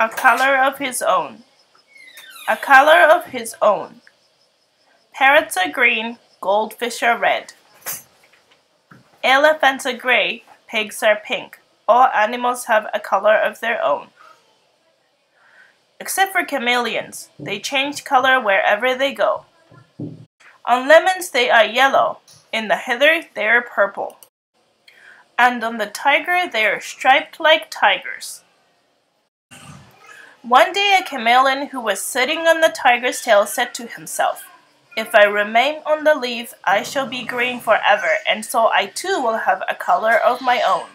A color of his own. A color of his own. Parrots are green, goldfish are red. Elephants are gray, pigs are pink. All animals have a color of their own. Except for chameleons, they change color wherever they go. On lemons they are yellow, in the heather they are purple. And on the tiger they are striped like tigers. One day a chameleon who was sitting on the tiger's tail said to himself, If I remain on the leaf, I shall be green forever, and so I too will have a color of my own.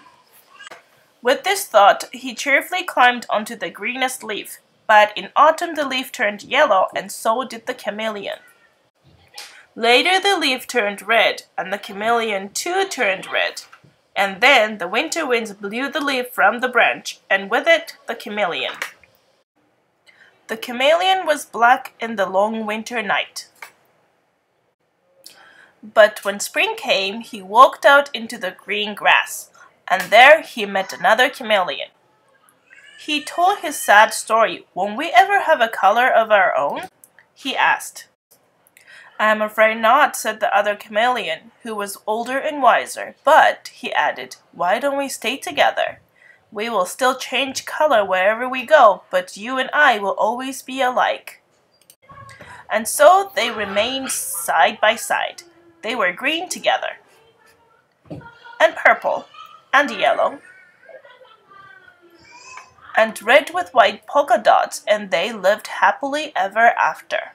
With this thought, he cheerfully climbed onto the greenest leaf, but in autumn the leaf turned yellow, and so did the chameleon. Later the leaf turned red, and the chameleon too turned red. And then the winter winds blew the leaf from the branch, and with it the chameleon. The chameleon was black in the long winter night. But when spring came, he walked out into the green grass, and there he met another chameleon. He told his sad story. Won't we ever have a color of our own? He asked. I am afraid not, said the other chameleon, who was older and wiser. But, he added, why don't we stay together? We will still change color wherever we go, but you and I will always be alike. And so they remained side by side. They were green together, and purple, and yellow, and red with white polka dots, and they lived happily ever after.